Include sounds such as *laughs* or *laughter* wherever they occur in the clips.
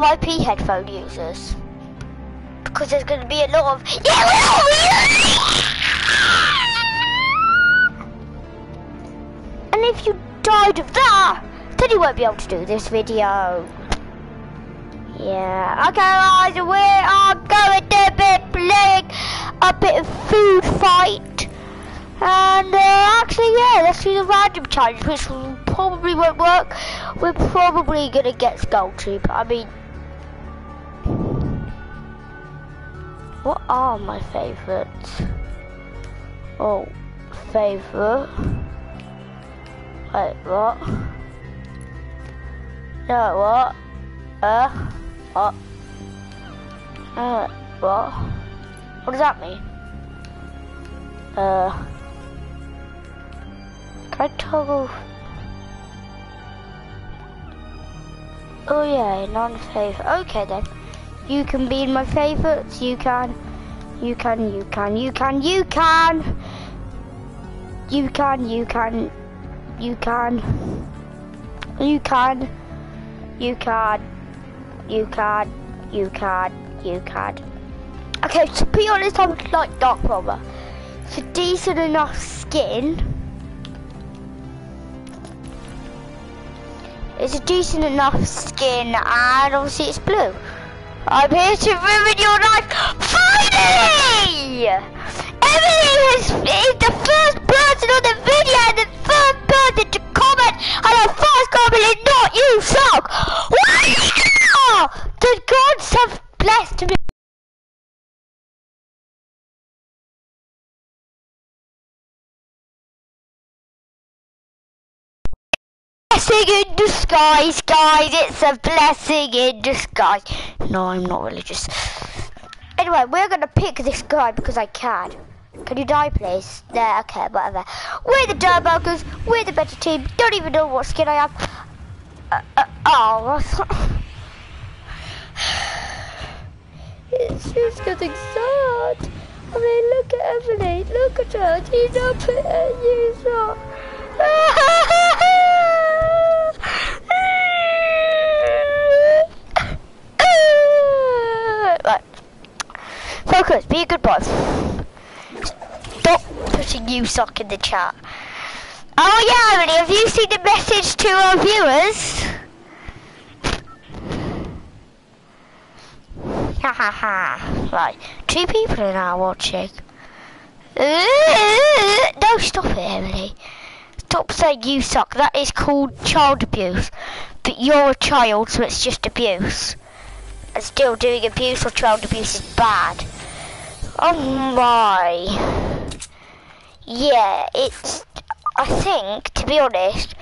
RIP headphone users. Because there's going to be a lot of... And if you died of that, then you won't be able to do this video. Yeah, okay guys, we are going to be playing a bit of food fight. And uh, actually, yeah, let's do the random challenge, which probably won't work. We're probably going to get Skull Trooper. I mean, what are my favourites? Oh, favourite. Wait, what? No, what? Uh, what? Uh, what? What does that mean? Uh, can I toggle? Oh yeah, non-favorite. Okay then. You can be in my favourites. You can. You can, you can, you can, you can. You can, you can, you can. You can. You can. You can. You can. You can. Okay, to be honest, I would like Dark Bomber. It's a decent enough skin. It's a decent enough skin, and obviously it's blue. I'm here to ruin your life. Finally! Blessing in disguise, guys. It's a blessing in disguise. No, I'm not religious. Anyway, we're gonna pick this guy because I can. Can you die, please? There, okay, whatever. We're the Durr Burgers. We're the better team. Don't even know what skin I have. Uh, uh, oh, *sighs* it's just getting sad. I mean, look at Emily. Look at her. She's not at you, so. Focus, be a good boy. Stop putting you sock in the chat. Oh yeah, Emily, have you seen the message to our viewers? Ha ha ha. Right, two people are now watching. Uh, no, stop it, Emily. Stop saying you suck. That is called child abuse. But you're a child, so it's just abuse. And still doing abuse or child abuse is bad. Oh my. Yeah, it's... I think, to be honest,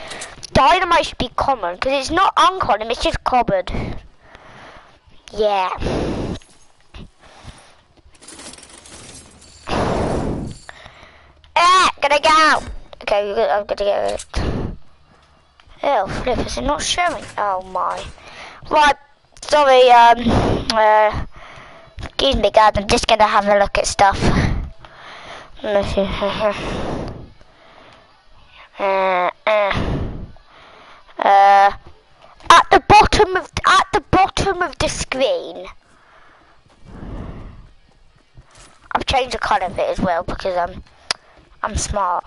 dynamite should be common. Because it's not uncommon, it's just common. Yeah. Ah, gonna go. Okay, I'm gonna get it. Oh, flip, is it not showing? Oh my. Right, sorry, um, uh, excuse me guys, I'm just gonna have a look at stuff. uh, uh, uh, at the bottom of, at the bottom of the screen, I've changed the colour of it as well because I'm, I'm smart.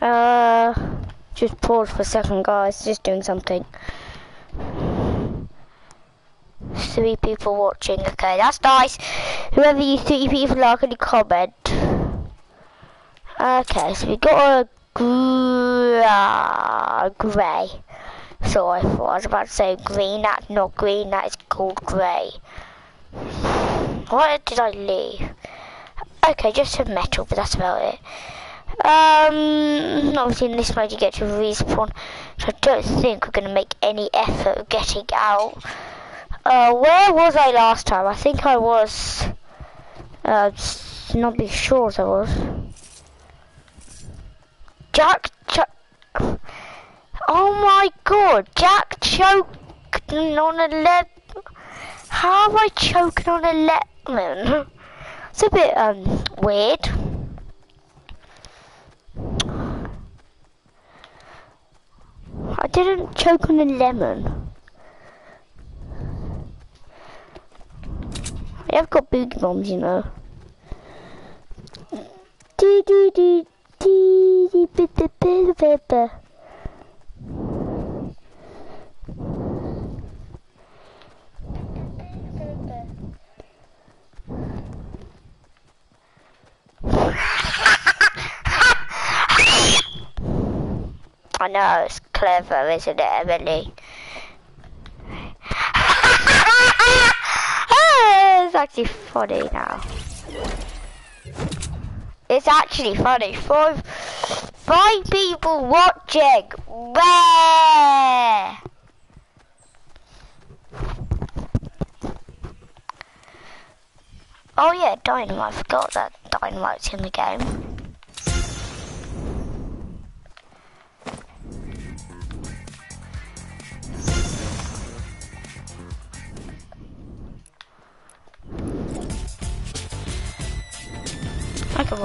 Uh, just pause for a second, guys. Just doing something. Three people watching. Okay, that's nice. Whoever you three people are, can comment? Okay, so we got a uh, grey. So I thought I was about to say green. That's not green. That is called grey. What did I leave? Okay, just some metal, but that's about it. Um, obviously in this mode you get to respawn, so I don't think we're going to make any effort of getting out. Uh, where was I last time? I think I was, uh, not be sure as I was. Jack Chuck. Oh my god, Jack choked on a lemon. How have I choked on a lemon? *laughs* It's a bit, um, weird. Didn't choke on a lemon. I have got boogie bombs, you know. Do do do do do do do do do do. I know, it's clever, isn't it, Emily? *laughs* it's actually funny now. It's actually funny. Five, five people watching. Where? Oh yeah, dynamite. I forgot that dynamite's in the game. Nope,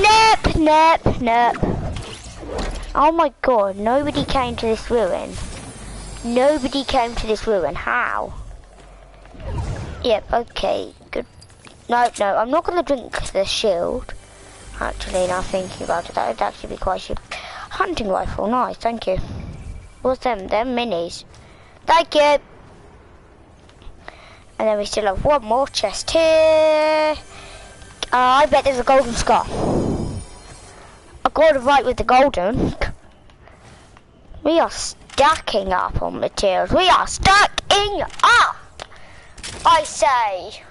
nope, nope, nope. Oh my god, nobody came to this ruin. Nobody came to this ruin. How? Yep, okay, good. No, no, I'm not going to drink the shield. Actually, now thinking about it, that would actually be quite a hunting rifle. Nice, thank you. What's them? Them minis. Thank you. And then we still have one more chest here. Uh, I bet there's a golden scar. I got it right with the golden. We are stacking up on materials. We are stacking up! I say.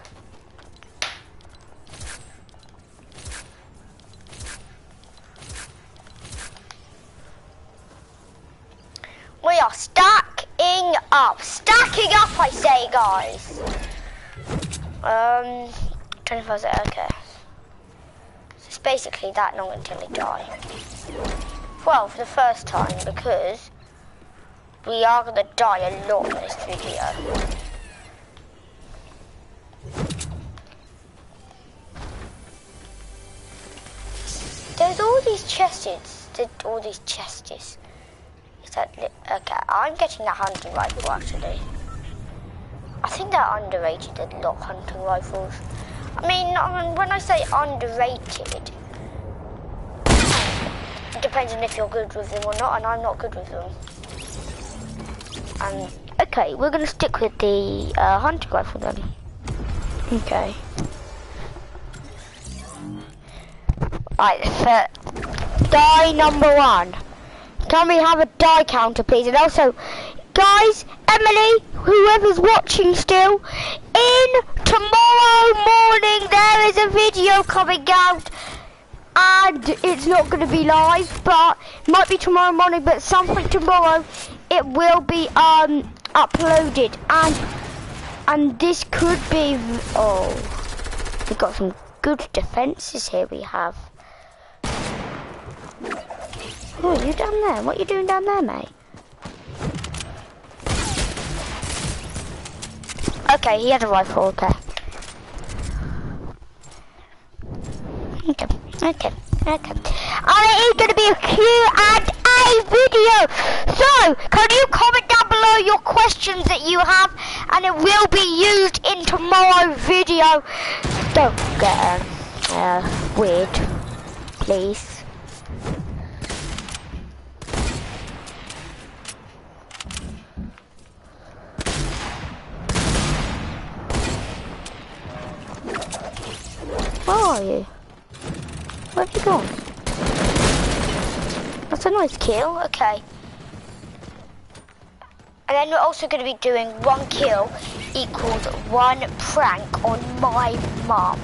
We are stacking up. Stacking up, I say, guys. Um, 25, okay. So it's basically that long until they die. Well, for the first time, because we are going to die a lot in this video. There's all these chests, all these chests okay, I'm getting a hunting rifle actually. I think they're underrated, the lot hunting rifles. I mean, when I say underrated, it depends on if you're good with them or not, and I'm not good with them. And, okay, we're to stick with the uh, hunting rifle then. Okay. Right, die number one. Can we have a die counter, please? And also, guys, Emily, whoever's watching still, in tomorrow morning there is a video coming out. And it's not going to be live, but might be tomorrow morning, but something tomorrow it will be um uploaded. And and this could be oh, we've got some good defenses here. We have. Oh, you down there? What you doing down there, mate? Okay, he has a rifle, okay. Okay, okay, okay. And it is going to be a Q and A video. So, can you comment down below your questions that you have and it will be used in tomorrow's video. Don't get uh, weird, please. Where are you? Where have you gone? That's a nice kill, okay. And then we're also going to be doing one kill equals one prank on my mom.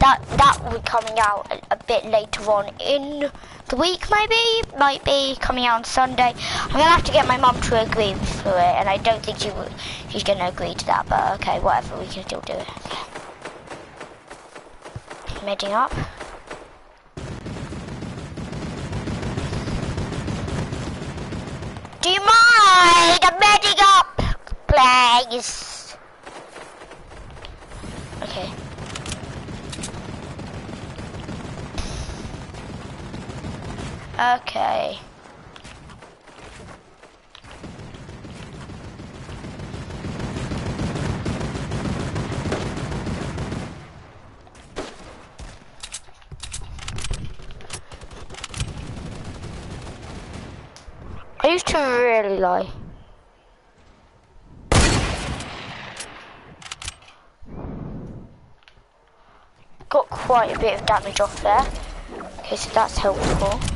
That that will be coming out a, a, bit later on in the week, maybe. Might be coming out on Sunday. I'm gonna have to get my mom to agree for it, and I don't think she will, she's gonna agree to that. But okay, whatever, we can still do it medding up. Do you mind medding up, please? Okay. Okay. Used to really lie. Got quite a bit of damage off there. Okay, so that's helpful.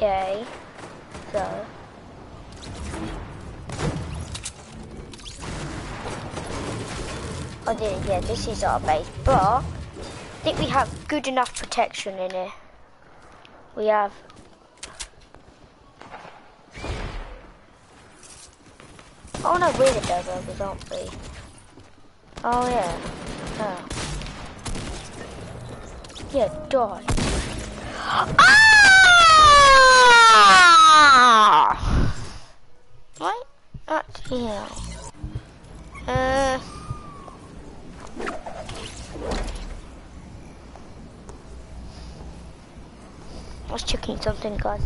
Okay, so. Oh, yeah, yeah, this is our base, but I think we have good enough protection in here. We have. Oh no, we're the Durr Burgers, aren't we? Oh yeah. Oh. Yeah, die. Ah! Here. Uh. I was checking something, guys.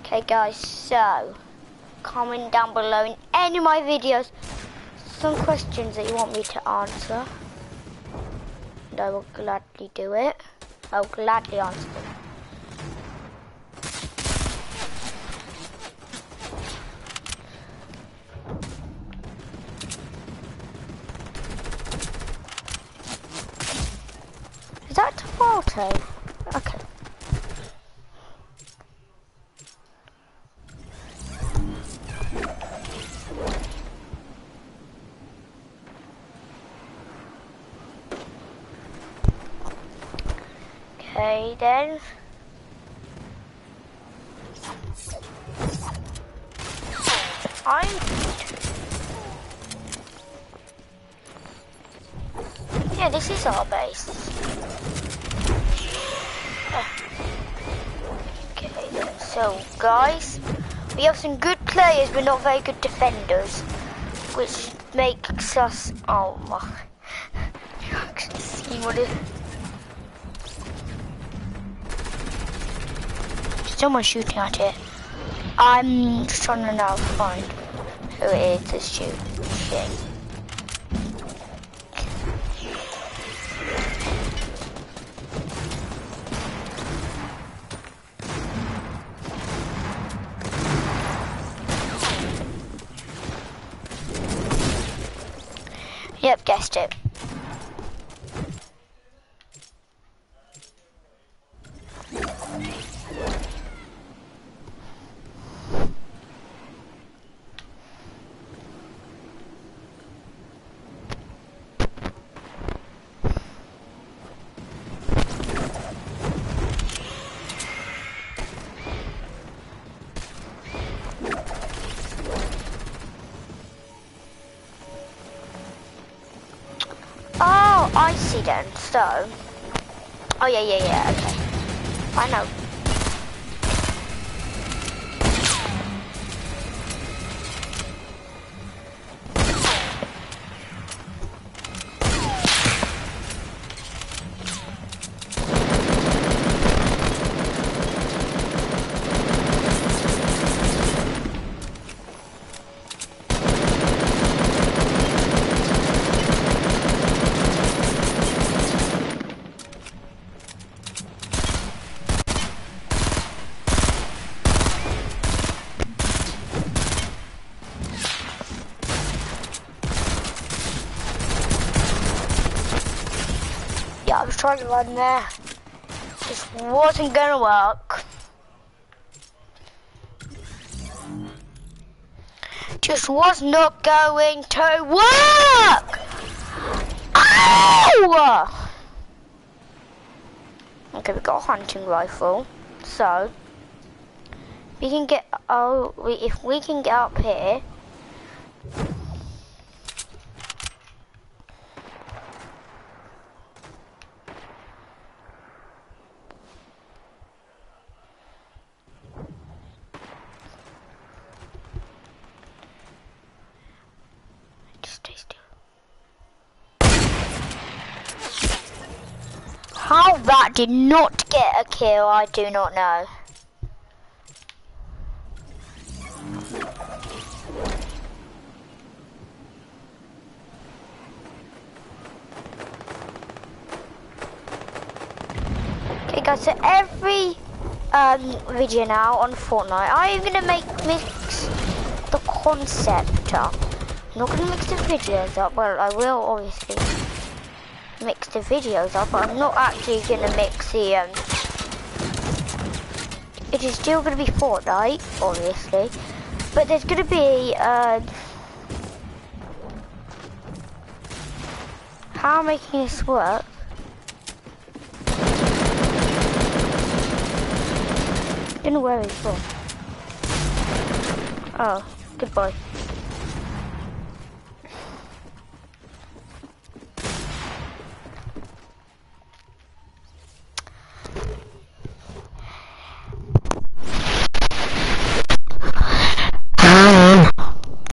Okay, guys, so comment down below in any of my videos some questions that you want me to answer. And I will gladly do it. I will gladly answer them. Tomato? Okay. Okay then. I'm Yeah, this is our base. So guys, we have some good players but not very good defenders, which makes us, oh my, see what it, someone shooting at it. I'm just trying to now find who it is that's shooting. Guessed it. So, oh yeah, yeah, yeah. Okay, I know. Trying to run there. This wasn't gonna work. Just was not going to work! Ow! Okay, we got a hunting rifle. So, we can get, oh, we, if we can get up here, Just stay still. How did not get a kill, I do not know. Okay guys, so every um, video now on Fortnite, I'm gonna make mix the concept up. I'm not gonna mix the videos up, well I will obviously the videos up, but I'm not actually gonna mix the um it is still gonna be Fortnite, obviously. But there's gonna be um how I'm making this work. Don't know where. Oh, goodbye.